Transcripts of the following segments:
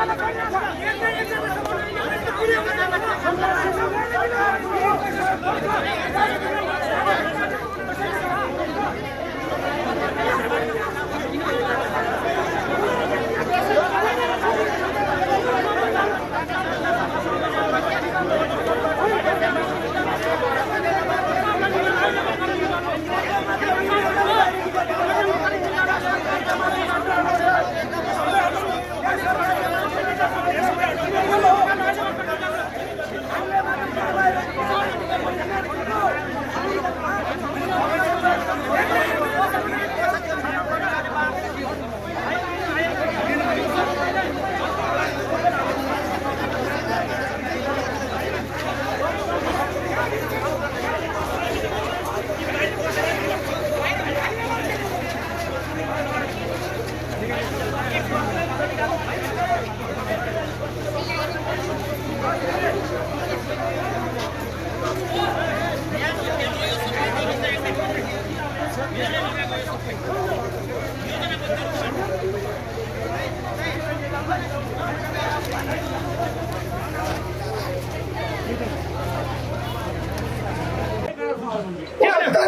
ほら!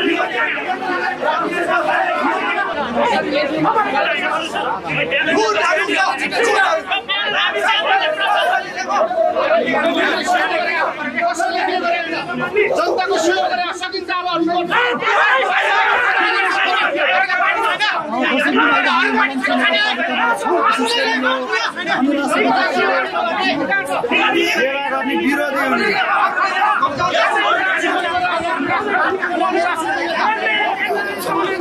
ठुलो यो जनताको सेवा गरेर सकिन्छ अब विरोधी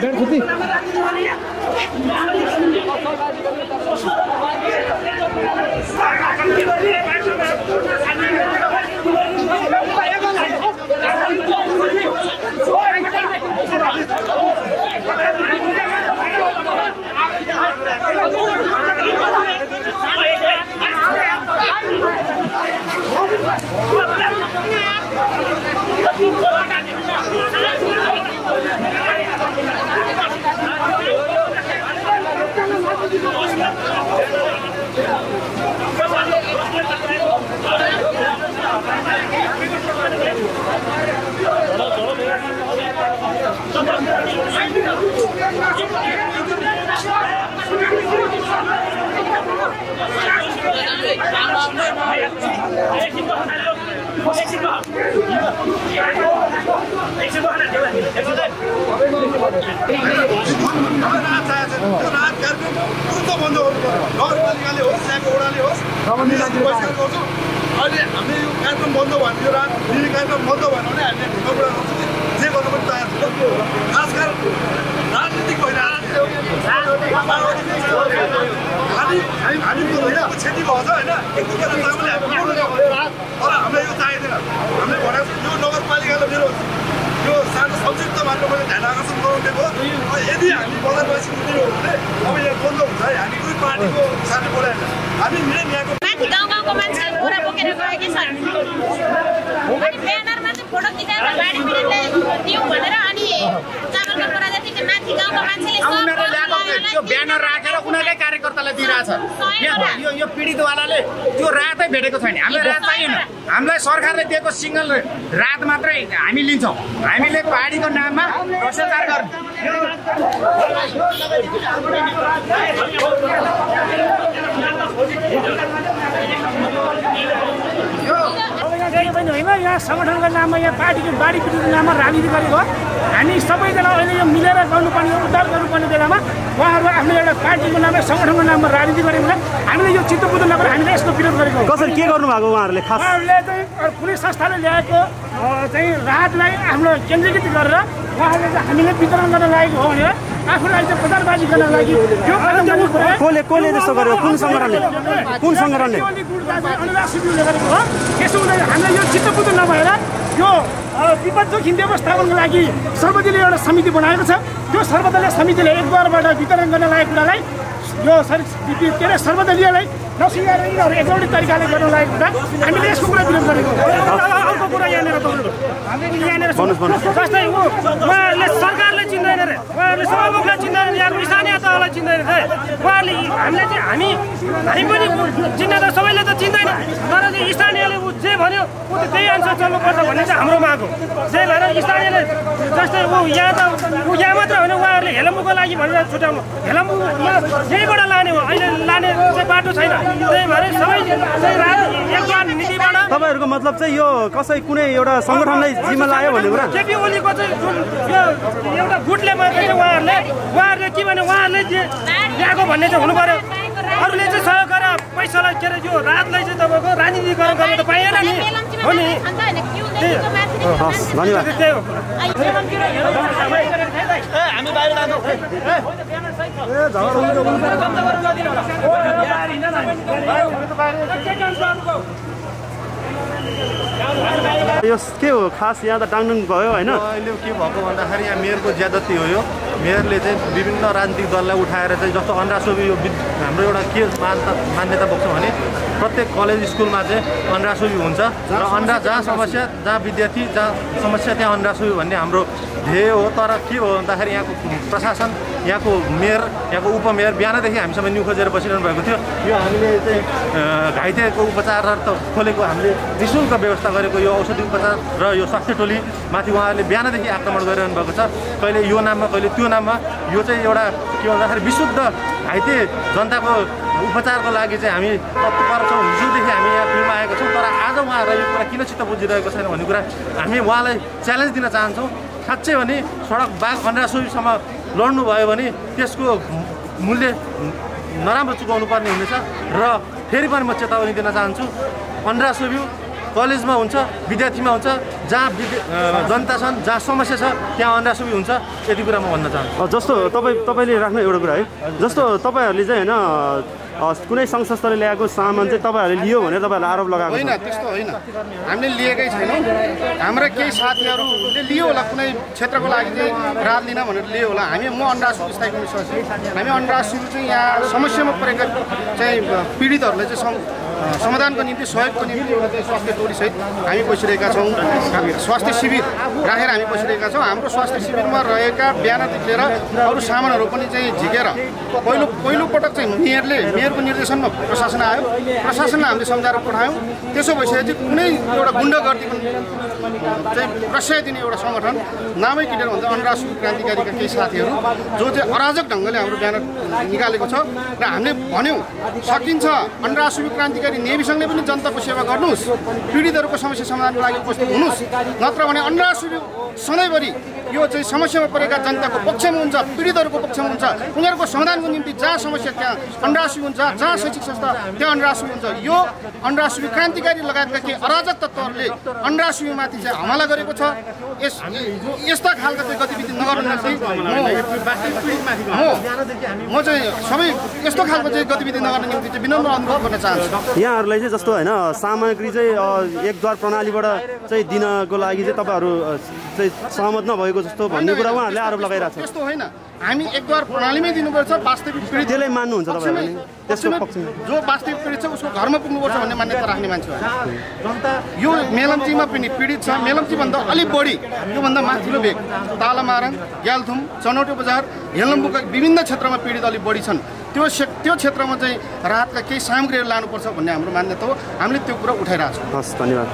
Dan putih. Thank you. नगरपालिकाले होस् यहाँको वडाले होस् अहिले हामीले यो कार्यक्रम बन्द भयो भने यो कार्यक्रम बन्द भएन भने हामीले ढुङ्गा कुरा गर्छौँ जे गर्नु पनि तयार छौँ। खास गरी राजनीतिक होइन क्षति होइन? हामी बोल्नु नभयो तर हामीलाई यो चाहिँदैन। हामीले भनेको छ, यो नगरपालिकाले मेरो आकर्षण गराउने भयो यदि हामी बजारवासी उनीहरू हो भने अब यहाँ द्वन्द्व हुन्छ है हामी कुनै पार्टीको साथी बोलाएन हामी मेन यहाँको माथि गाउँ गाउँको मान्छेले बोरा बोकेर गएकै छन्। अनि ब्यानरमा चाहिँ फोटो खिचाएर बाढी पीडितलाई दिउँ भनेर अनि चामलको जति चाहिँ माथि गाउँको मान्छेले ब्यानर राखेर उनीहरूले दिइरहेछ यहाँ यो यो पीडितवालाले त्यो रातै भेटेको छैन। हामीलाई रात चाहिएन। हामीलाई सरकारले दिएको सिङ्गल रात मात्रै हामी लिन्छौँ। हामीले पहाडीको नाममा भ्रष्टाचार गर्ने गरेको पनि होइन यहाँ सङ्गठनको नाममा यहाँ पार्टीको बाढी पीडितको नाममा राजनीति गरेको हो। हामी सबैजना अहिले यो मिलेर गर्नुपर्ने उद्धार गर्नुपर्ने बेलामा उहाँहरू आफ्नो एउटा पार्टीको नाममा सङ्गठनको नाममा राजनीति गरेको हुँदा हामीले यो चित्तबुद्ध नगरेर हामीले यसको विरोध गरेको कसरी के गर्नुभएको उहाँहरूले उहाँहरूले चाहिँ कुनै संस्थाले ल्याएको चाहिँ राहतलाई हाम्रो केन्द्रीकृत गरेर उहाँहरूले चाहिँ हामीले वितरण गर्न लागेको हो भनेर आफूलाई चाहिँ प्रचारबाजी गर्न लागि यो कदम गर्नु पर्यो कसले कसले त्यस्तो गर्यो? कुन सङ्गठनले कुन सङ्गठनले अनुराग गरेको हो। त्यसो हुँदा हामीलाई यो चित्तबुद्ध नभएर यो विपद जोखिम व्यवस्थापनको लागि सर्वदलीय एउटा समिति बनाएको छ। त्यो सर्वदलीय समितिले एक द्वारबाट वितरण गर्न लागेको कुरालाई यो सर के अरे सर्वदलीयलाई यिनीहरू एकलौटी तरिकाले गर्न लागेको हुँदा हामीले यसको कुरा विरोध गरेको अर्को कुरा यहाँनिर तपाईँको यहाँनिर। जस्तै ऊ उहाँहरूले सरकारले चिन्दैन रे। उहाँहरूले सभामुखलाई चिन्दैन यहाँको स्थानीय तहलाई चिन्दैन रे। उहाँहरूले हामीले चाहिँ हामी हामी पनि चिन्ने त सबैले त चिन्दैन। तर चाहिँ स्थानीयले ऊ जे भन्यो ऊ त त्यही अनुसार चल्नुपर्छ भन्ने चाहिँ हाम्रो माग हो। त्यही भएर स्थानीयले जस्तै ऊ यहाँ त ऊ यहाँ मात्र होइन उहाँहरूले हेलम्बुको लागि भनेर छुट्याउनु। हेलम्बुमा यहीँबाट लाने हो अहिले लाने चाहिँ बाटो छैन। तपाईँहरूको मतलब चाहिँ यो कसै कुनै एउटा सङ्गठनलाई जिम्मा लाग्यो भन्ने कुरा? केपी ओलीको चाहिँ जुन यो एउटा गुटले मात्रै उहाँहरूले उहाँहरूले के भने उहाँहरूले ल्याएको भन्ने चाहिँ हुनु पर्यो अरूले चाहिँ सहयोग गरेर पैसालाई के अरे यो रातलाई चाहिँ तपाईँको राजनीतिकरण गर्न त पाइएन नि। हो नि हस् धन्यवाद त्यही हो यो के हो? खास यहाँ त डाङडुङ भयो होइन? अहिले के भएको भन्दाखेरि यहाँ मेयरको ज्यादती हो यो। मेयरले चाहिँ विभिन्न राजनीतिक दललाई उठाएर चाहिँ जस्तो अन्रासोबी यो हाम्रो एउटा के मान्यता मान्यता बोक्छ भने प्रत्येक कलेज स्कुलमा चाहिँ अन्रासोबी हुन्छ। र अन्डा जहाँ समस्या जहाँ विद्यार्थी जहाँ समस्या त्यहाँ अन्रासोबी भन्ने हाम्रो ध्येय हो। तर के हो भन्दाखेरि यहाँको प्रशासन यहाँको मेयर यहाँको उपमेयर बिहानदेखि हामीसँग न्यु खोजेर बसिरहनु भएको थियो। यो हामीले चाहिँ घाइतेको उपचारार्थ खोलेको हामीले नि शुल्क व्यवस्था गरेको यो औषधि उपचार र यो स्वास्थ्य टोली माथि उहाँहरूले बिहानदेखि आक्रमण गरिरहनु भएको छ। कहिले यो नाममा कहिले त्यो नाममा यो चाहिँ एउटा के भन्दाखेरि विशुद्ध घाइते जनताको उपचारको लागि चाहिँ हामी तत्पर छौँ। हिजोदेखि हामी यहाँ फिल्डमा आएका छौँ तर आज उहाँहरूलाई यो कुरा किन चित्त बुझिरहेको छैन भन्ने कुरा हामी उहाँलाई च्यालेन्ज दिन चाहन्छौँ। साँच्चै भने सडक बाघ अन्ड्रासोहीसम्म लड्नु भयो भने त्यसको मूल्य नराम्रो चुकाउनु पर्ने हुनेछ र फेरि पनि म चेतावनी दिन चाहन्छु। पन्ध्र सौ भ्यू। कलेजमा हुन्छ विद्यार्थीमा हुन्छ जहाँ जनता छन् जहाँ समस्या छ त्यहाँ सौ हुन्छ यति कुरा म भन्न चाहन्छु। अ, जस्तो तपाईँ तपाईँले राख्नु एउटा कुरा है। जस्तो तपाईँहरूले चाहिँ होइन कुनै सङ्घ संस्थाले ल्याएको सामान चाहिँ तपाईँहरूले लियो भनेर तपाईँहरूले आरोप लगाएको होइन त्यस्तो होइन। हामीले लिएकै छैनौँ। हाम्रा केही साथीहरूले लियो होला कुनै क्षेत्रको लागि चाहिँ राहत लिन भनेर लियो होला। हामी म अन्डा सुरु स्थायी कमिटी सदस्य हामी अन्डा सुरु चाहिँ यहाँ समस्यामा परेका चाहिँ पीडितहरूलाई चाहिँ समाधानको निम्ति सहयोगको निम्ति एउटा चाहिँ स्वास्थ्य टोलीसहित हामी बसिरहेका छौँ। स्वास्थ्य शिविर राखेर हामी बसिरहेका छौँ। हाम्रो स्वास्थ्य शिविरमा रहेका बिहानदेखि लिएर अरू सामानहरू पनि चाहिँ झिकेर पहिलो पहिलोपटक चाहिँ मेयरले मेयरको निर्देशनमा प्रशासन आयो। प्रशासनलाई हामीले सम्झाएर पठायौँ। त्यसो भइसकेपछि कुनै एउटा गुण्डगर्दीको चाहिँ प्रश्रय दिने एउटा सङ्गठन नामै किनेर भन्छ अनुराष्ट्र क्रान्तिकारीका केही साथीहरू जो चाहिँ अराजक ढङ्गले हाम्रो बिहान निकालेको छ र हामीले भन्यौँ सकिन्छ अनुराष्ट्र क्रान्तिकारी नेवीसँगले पनि जनताको सेवा गर्नुहोस् पीडितहरूको समस्या समाधानको लागि उपस्थित हुनुहोस् नत्र भने अनुराष्ट्र सधैँभरि यो चाहिँ समस्यामा परेका जनताको पक्षमा हुन्छ पीडितहरूको पक्षमा हुन्छ उनीहरूको समाधानको निम्ति जहाँ समस्या त्यहाँ अन्डरासुई हुन्छ जहाँ शैक्षिक संस्था त्यहाँ अन्डरासुई हुन्छ यो अन्डरासुई क्रान्तिकारी लगायतका केही अराजक तत्त्वहरूले अन्डरासुईमाथि चाहिँ हमला गरेको छ यस यस्ता खालका चाहिँ गतिविधि नगर्नु निम्ति म चाहिँ सबै यस्तो खालको चाहिँ गतिविधि नगर्ने निम्ति चाहिँ विनम्र अनुरोध गर्न चाहन्छु यहाँहरूलाई चाहिँ जस्तो होइन सामग्री चाहिँ एकद्वार प्रणालीबाट चाहिँ दिनको लागि चाहिँ तपाईँहरू चाहिँ सहमत नभएको जस्तो भन्ने कुरा उहाँहरूले आरोप लगाइरहेको छ त्यस्तो होइन। हामी एकद्वार प्रणालीमै दिनुपर्छ वास्तविक पीडित त्यसलाई मान्नुहुन्छ तपाईँहरूले। त्यसको पक्षमै पक्षमा जो वास्तविक पीडित छ उसको घरमा पुग्नुपर्छ भन्ने मान्यता राख्ने मान्छे हो। यो मेलम्चीमा पनि पीडित छ। मेलम्चीभन्दा अलिक बढी योभन्दा माथिल्लो भेग तालामारङ ग्यालथुम चनौटे बजार हेलम्बुका विभिन्न क्षेत्रमा पीडित अलिक बढी छन्। त्यो त्यो क्षेत्रमा चाहिँ राहतका केही सामग्रीहरू लानुपर्छ भन्ने हाम्रो मान्यता हो। हामीले त्यो कुरा उठाइरहेको छौँ। हस् धन्यवाद।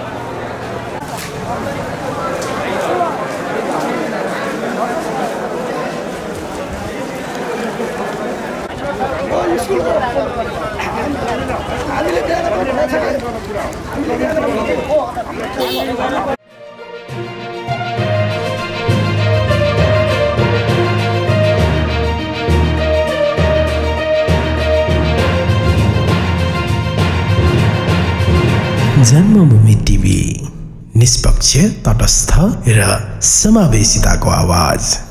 जन्मभूमि टिभी निष्पक्ष तटस्थ र समावेशिताको आवाज।